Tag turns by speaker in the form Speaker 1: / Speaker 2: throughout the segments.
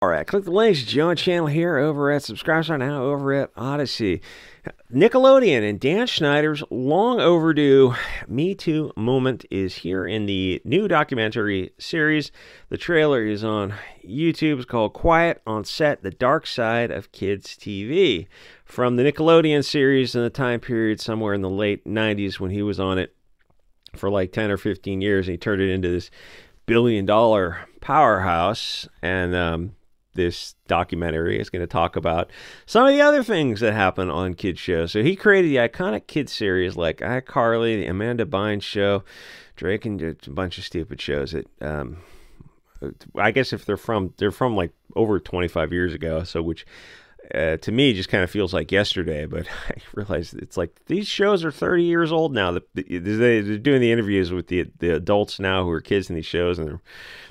Speaker 1: All right, click the links. Join channel here over at subscribe now over at Odysee. Nickelodeon and Dan Schneider's long overdue Me Too moment is here in the new documentary series. The trailer is on YouTube. It's called Quiet on Set The Dark Side of Kids TV. From the Nickelodeon series in the time period somewhere in the late 90s when he was on it for like 10 or 15 years. And he turned it into this billion dollar powerhouse. And, um, this documentary is going to talk about some of the other things that happen on kids shows. So he created the iconic kids series like iCarly, the Amanda Bynes show, Drake, and a bunch of stupid shows that. Um, I guess if they're from they're from like over 25 years ago, so which uh, to me just kind of feels like yesterday. But I realize it's like these shows are 30 years old now. They're doing the interviews with the the adults now who are kids in these shows, and they're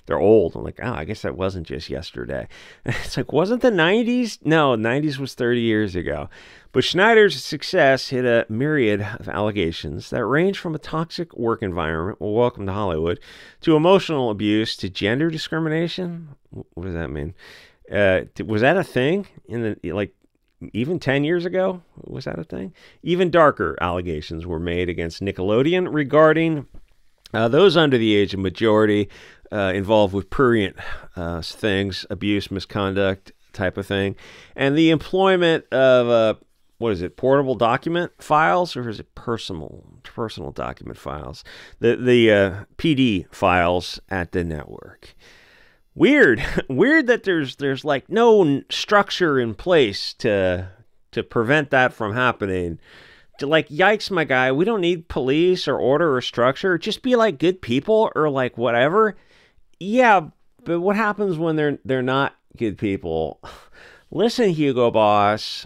Speaker 1: they're old. I'm like, oh, I guess that wasn't just yesterday. It's like, wasn't the 90s? No, 90s was 30 years ago. But Schneider's success hit a myriad of allegations that range from a toxic work environment, well, welcome to Hollywood, to emotional abuse, to gender discrimination. What does that mean? Uh, was that a thing in the like even 10 years ago? Was that a thing? Even darker allegations were made against Nickelodeon regarding uh, those under the age of majority uh, involved with prurient uh, things, abuse, misconduct type of thing, and the employment of what is it, portable document files, or is it personal personal document files? The the uh, PD files at the network. Weird, weird that there's there's like no structure in place to to prevent that from happening. To like, yikes, my guy, we don't need police or order or structure. Just be like good people or like whatever. Yeah, but what happens when they're they're not good people? Listen, Hugo Boss.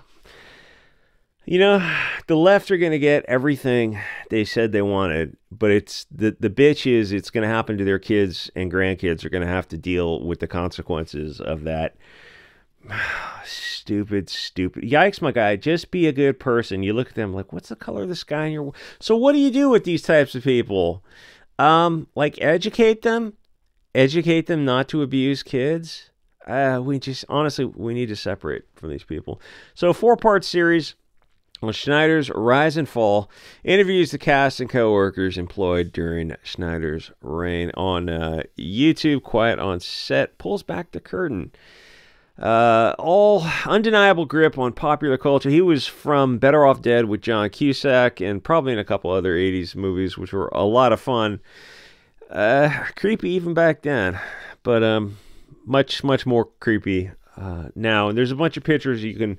Speaker 1: You know, the left are going to get everything they said they wanted, but it's the the bitch is it's going to happen to their kids and grandkids are going to have to deal with the consequences of that. stupid, stupid. Yikes, my guy. Just be a good person. You look at them like, what's the color of the sky in your? So what do you do with these types of people? Um, like educate them, educate them not to abuse kids. Uh, we just honestly we need to separate from these people. So four part series on Schneider's rise and fall, interviews the cast and co-workers employed during Schneider's reign on uh, YouTube. Quiet on set pulls back the curtain. Uh, all undeniable grip on popular culture. He was from Better Off Dead with John Cusack and probably in a couple other 80s movies, which were a lot of fun. Uh, creepy even back then, but um, much much more creepy uh, now. And there's a bunch of pictures you can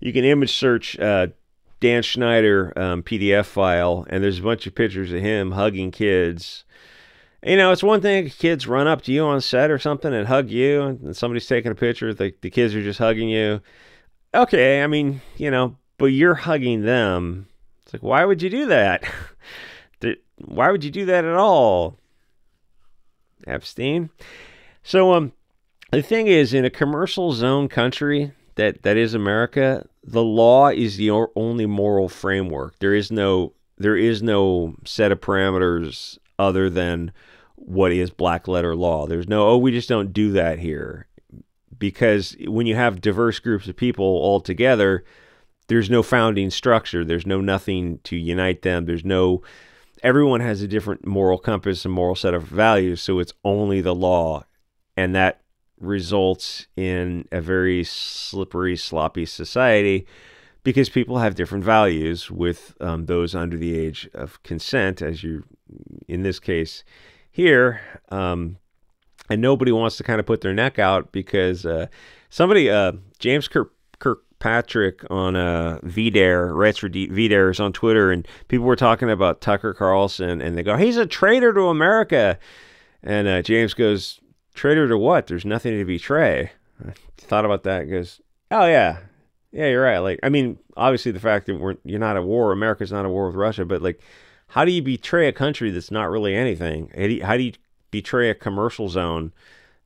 Speaker 1: you can image search uh, Dan Schneider um, PDF file, and there's a bunch of pictures of him hugging kids. You know, it's one thing if kids run up to you on set or something and hug you, and somebody's taking a picture. The, the kids are just hugging you. Okay, I mean, you know, but you're hugging them. It's like, why would you do that? why would you do that at all? Epstein. So, um, the thing is, in a commercial zone country that that is America, the law is the only moral framework. There is no there is no set of parameters other than what is black letter law. There's no oh we just don't do that here because when you have diverse groups of people all together, there's no founding structure. There's no nothing to unite them. There's no everyone has a different moral compass and moral set of values, so it's only the law and that results in a very slippery, sloppy society because people have different values with um, those under the age of consent, as you, in this case, here. Um, and nobody wants to kind of put their neck out because uh, somebody, uh, James Kirk, Kirkpatrick on uh, VDare, writes for D- is on Twitter, and people were talking about Tucker Carlson, and they go, he's a traitor to America. And uh, James goes, Traitor to what? There's nothing to betray. I thought about that. Goes, oh yeah, yeah, you're right. Like, I mean, obviously the fact that we're you're not at war, America's not at war with Russia, but like, how do you betray a country that's not really anything? How do you, how do you betray a commercial zone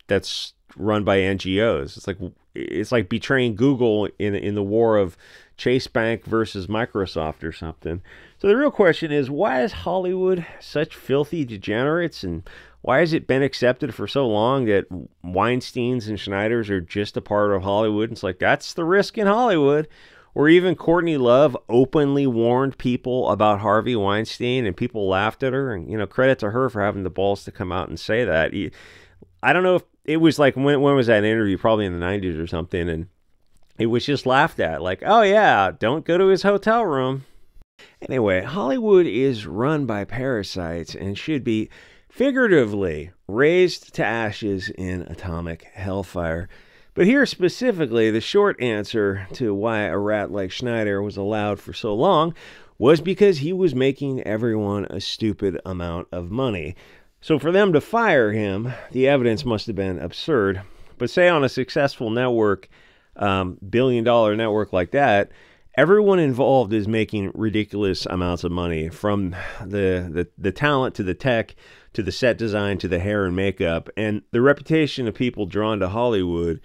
Speaker 1: that's run by NGOs? It's like it's like betraying Google in in the war of Chase Bank versus Microsoft or something. So the real question is, why is Hollywood such filthy degenerates and Why has it been accepted for so long that Weinsteins and Schneiders are just a part of Hollywood? It's like that's the risk in Hollywood. Or even Courtney Love openly warned people about Harvey Weinstein and people laughed at her. And, you know, credit to her for having the balls to come out and say that. I don't know if it was like, when, when was that interview? Probably in the 90s or something. And it was just laughed at. Like, oh, yeah, don't go to his hotel room. Anyway, Hollywood is run by parasites and should be figuratively razed to ashes in atomic hellfire. But here specifically, the short answer to why a rat like Schneider was allowed for so long was because he was making everyone a stupid amount of money. So for them to fire him, the evidence must have been absurd. But say on a successful network, um, billion dollar network like that, everyone involved is making ridiculous amounts of money from the, the, the talent to the tech to the set design to the hair and makeup. And the reputation of people drawn to Hollywood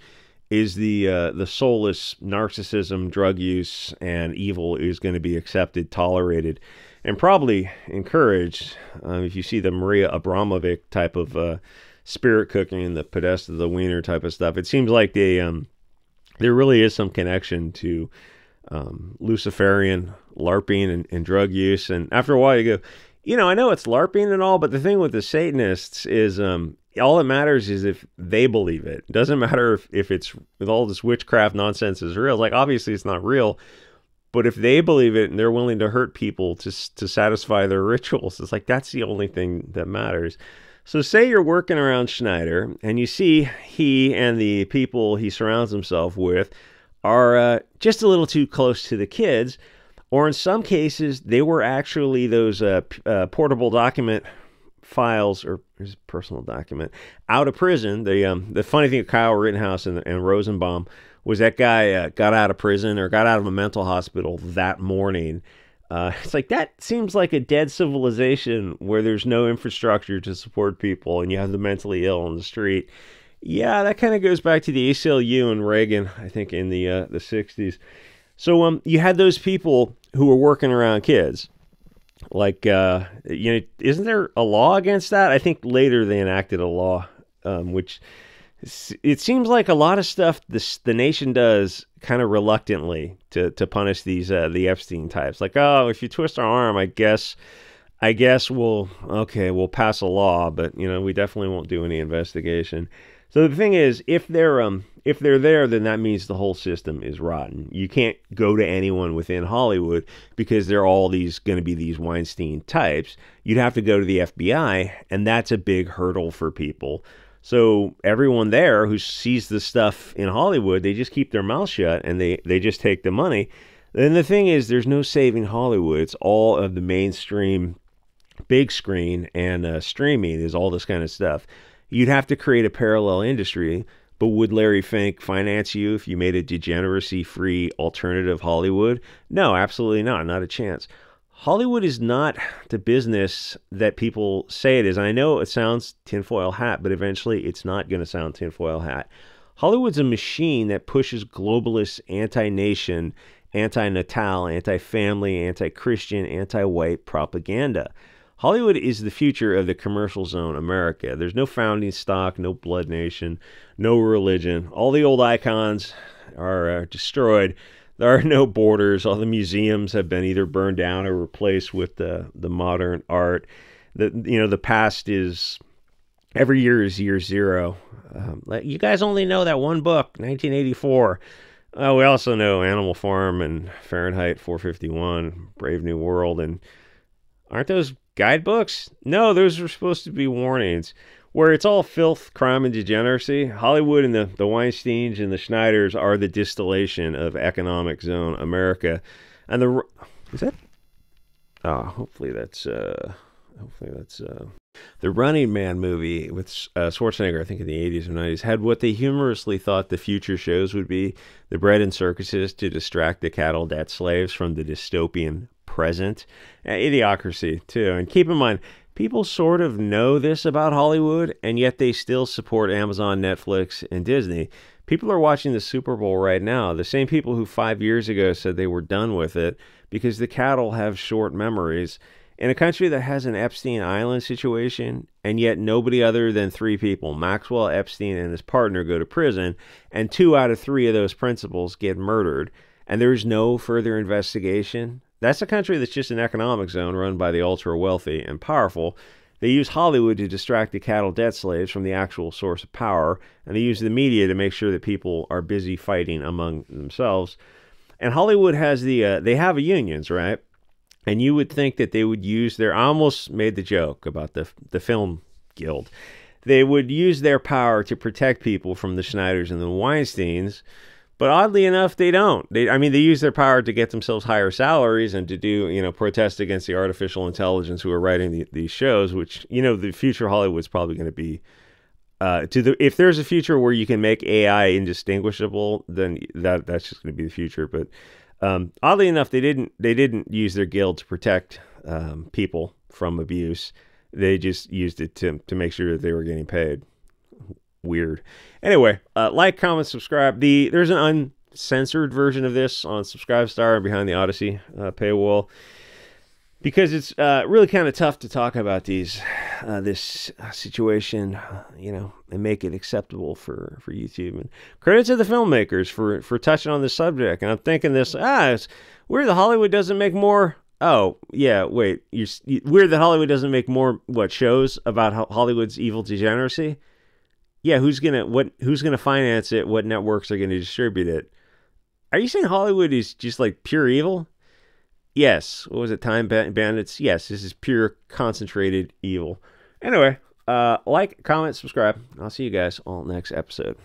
Speaker 1: is the uh, the soulless narcissism, drug use, and evil is going to be accepted, tolerated, and probably encouraged. Um, if you see the Maria Abramovic type of uh, spirit cooking, and the Podesta the Wiener type of stuff, it seems like they um, there really is some connection to um, Luciferian LARPing and, and drug use. And after a while, you go, you know, I know it's LARPing and all, but the thing with the Satanists is um, all that matters is if they believe it. It doesn't matter if, if it's with all this witchcraft nonsense is real. Like obviously it's not real, but if they believe it and they're willing to hurt people to to satisfy their rituals, it's like that's the only thing that matters. So say you're working around Schneider and you see he and the people he surrounds himself with are uh, just a little too close to the kids or in some cases, they were actually those uh, uh, portable document files or his personal document out of prison. The um, the funny thing, Kyle Rittenhouse and, and Rosenbaum was that guy uh, got out of prison or got out of a mental hospital that morning. Uh, it's like that seems like a dead civilization where there's no infrastructure to support people and you have the mentally ill on the street. Yeah, that kind of goes back to the ACLU and Reagan, I think, in the uh, the '60s. So um, you had those people who were working around kids. Like, uh, you know, isn't there a law against that? I think later they enacted a law, um, which it seems like a lot of stuff this the nation does kind of reluctantly to to punish these uh, the Epstein types. Like, oh, if you twist our arm, I guess, I guess we'll okay, we'll pass a law, but you know, we definitely won't do any investigation. So the thing is, if they're um if they're there, then that means the whole system is rotten. You can't go to anyone within Hollywood because they're all these going to be these Weinstein types. You'd have to go to the FBI, and that's a big hurdle for people. So everyone there who sees the stuff in Hollywood, they just keep their mouth shut and they they just take the money. Then the thing is, there's no saving Hollywood. It's all of the mainstream, big screen and uh, streaming is all this kind of stuff. You'd have to create a parallel industry but would Larry Fink finance you if you made a degeneracy free alternative Hollywood? No, absolutely not. Not a chance. Hollywood is not the business that people say it is. And I know it sounds tinfoil hat, but eventually it's not going to sound tinfoil hat. Hollywood's a machine that pushes globalist, anti nation, anti natal, anti family, anti Christian, anti white propaganda. Hollywood is the future of the commercial zone America. There's no founding stock, no blood nation, no religion. All the old icons are uh, destroyed. There are no borders. All the museums have been either burned down or replaced with the the modern art. The you know the past is every year is year zero. Um, you guys only know that one book, 1984. Uh, we also know Animal Farm and Fahrenheit 451, Brave New World, and aren't those guidebooks? No, those were supposed to be warnings. Where it's all filth, crime, and degeneracy, Hollywood and the, the Weinsteins and the Schneiders are the distillation of economic zone America. And the. Is that? Oh, hopefully that's. Uh, hopefully that's. Uh, the Running Man movie with uh, Schwarzenegger, I think in the 80s or 90s, had what they humorously thought the future shows would be the bread and circuses to distract the cattle debt slaves from the dystopian present. Uh, idiocracy, too. And keep in mind, people sort of know this about Hollywood, and yet they still support Amazon, Netflix, and Disney. People are watching the Super Bowl right now. The same people who five years ago said they were done with it because the cattle have short memories. In a country that has an Epstein Island situation, and yet nobody other than three people, Maxwell Epstein and his partner, go to prison, and two out of three of those principals get murdered, and there's no further investigation, that's a country that's just an economic zone run by the ultra wealthy and powerful. They use Hollywood to distract the cattle debt slaves from the actual source of power, and they use the media to make sure that people are busy fighting among themselves. And Hollywood has the uh, they have unions, right? And you would think that they would use their I almost made the joke about the the film guild. They would use their power to protect people from the Schneiders and the Weinsteins, but oddly enough, they don't. They, I mean, they use their power to get themselves higher salaries and to do, you know, protest against the artificial intelligence who are writing the, these shows. Which, you know, the future Hollywood's probably going to be. Uh, to the if there's a future where you can make AI indistinguishable, then that that's just going to be the future. But um, oddly enough, they didn't they didn't use their guild to protect um, people from abuse. They just used it to to make sure that they were getting paid weird. Anyway, uh, like, comment, subscribe. The there's an uncensored version of this on Subscribestar and behind the Odysee uh, paywall because it's uh, really kind of tough to talk about these uh, this situation, you know, and make it acceptable for for YouTube. And credit to the filmmakers for for touching on this subject. And I'm thinking this ah, it's weird that Hollywood doesn't make more. Oh yeah, wait, you're, you, weird that Hollywood doesn't make more what shows about Hollywood's evil degeneracy yeah, who's gonna what? Who's gonna finance it? What networks are gonna distribute it? Are you saying Hollywood is just like pure evil? Yes. What was it? Time Bandits? Yes, this is pure concentrated evil. Anyway, uh, like, comment, subscribe. I'll see you guys all next episode.